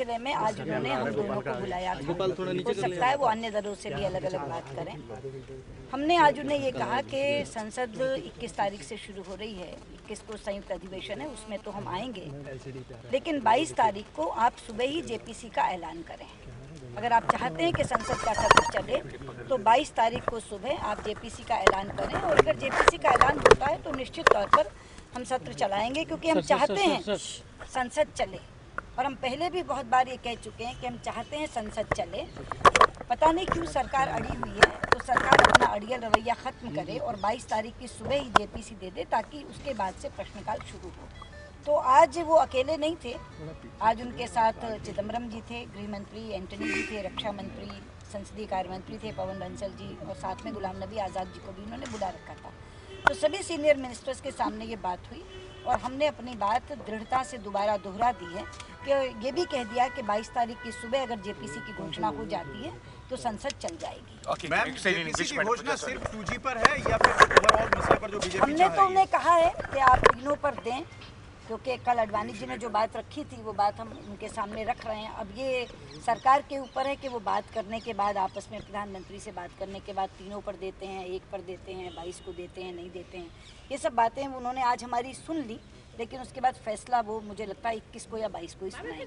सिलसिले में आज उन्होंने हम दोनों को बुलाया था। हो सकता है वो अन्य दलों से भी अलग अलग बात करें। हमने आज उन्हें ये कहा कि संसद 21 तारीख से शुरू हो रही है 21 को संयुक्त अधिवेशन है उसमें तो हम आएँगे। लेकिन 22 तारीख को आप सुबह ही जेपीसी का ऐलान करें। अगर आप चाहते हैं कि संसद का सत्र चले तो 22 तारीख को सुबह आप जेपीसी का ऐलान करें और अगर जेपीसी का ऐलान होता है तो निश्चित तौर पर हम सत्र चलाएँगे क्योंकि हम चाहते हैं संसद चले। और हम पहले भी बहुत बार ये कह चुके हैं कि हम चाहते हैं संसद चले। पता नहीं क्यों सरकार अड़ी हुई है तो सरकार अपना अड़ियल रवैया खत्म करे और 22 तारीख की सुबह ही जेपीसी दे दे ताकि उसके बाद से प्रश्नकाल शुरू हो। तो आज वो अकेले नहीं थे। आज उनके साथ चिदम्बरम जी थे, गृह मंत्री एंटनी जी थे, रक्षा मंत्री, संसदीय कार्य मंत्री थे पवन बंसल जी और साथ में गुलाम नबी आज़ाद जी को भी उन्होंने बुला रखा था। तो सभी सीनियर मिनिस्टर्स के सामने ये बात हुई। और हमने अपनी बात दृढ़ता से दोबारा दोहरा दी है कि ये भी कह दिया कि 22 तारीख की सुबह अगर जेपीसी की घोषणा हो जाती है तो संसद चल जाएगी। Okay, मैम जेपीसी की घोषणा सिर्फ़ टू पर है या फिर ओवरऑल मसले पर जो बीजेपी हमने तो उन्हें कहा है कि आप तीनों पर दें क्योंकि कल अडवाणी जी ने जो बात रखी थी, वो बात हम उनके सामने रख रहे हैं। अब ये सरकार के ऊपर है कि वो बात करने के बाद, आपस में प्रधानमंत्री से बात करने के बाद तीनों पर देते हैं, एक पर देते हैं, बाईस को देते हैं, नहीं देते हैं। ये सब बातें उन्होंने आज हमारी सुन ली, लेकिन उसके बाद फैसला वो, मुझे लगता है इक्कीस को या बाईस को ही सुनाएँगे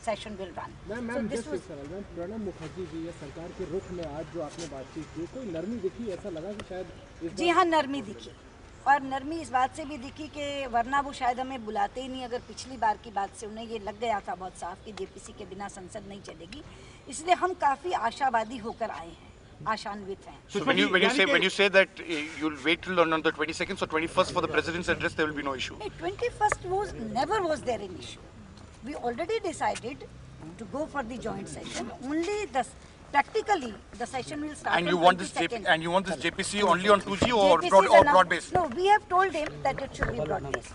session will run. Ma'am So this was सवाल मैम प्रणब मुखर्जी जी या सरकार के रुख में आज जो आपने बातचीत की कोई नरमी दिखी ऐसा लगा कि शायद जी हाँ नरमी दिखी और नरमी इस बात से भी दिखी कि वरना वो शायद हमें बुलाते ही नहीं अगर पिछली बार की बात से उन्हें ये लग गया था बहुत साफ़ कि जेपीसी के बिना संसद नहीं चलेगी इसलिए हम काफ़ी आशावादी होकर आए हैं आशान्वित हैं So when you when you say when you say that uh, you'll wait till on, on the 22nd, so 21st for the president's address, there will be no issue. Twenty first was never was there an issue. We already decided to go for the joint session. Only the practically the session will start. And you want this JP, and you want this JPC only on 2G or JPC broad or broad based? No, we have told him that it should be broad based.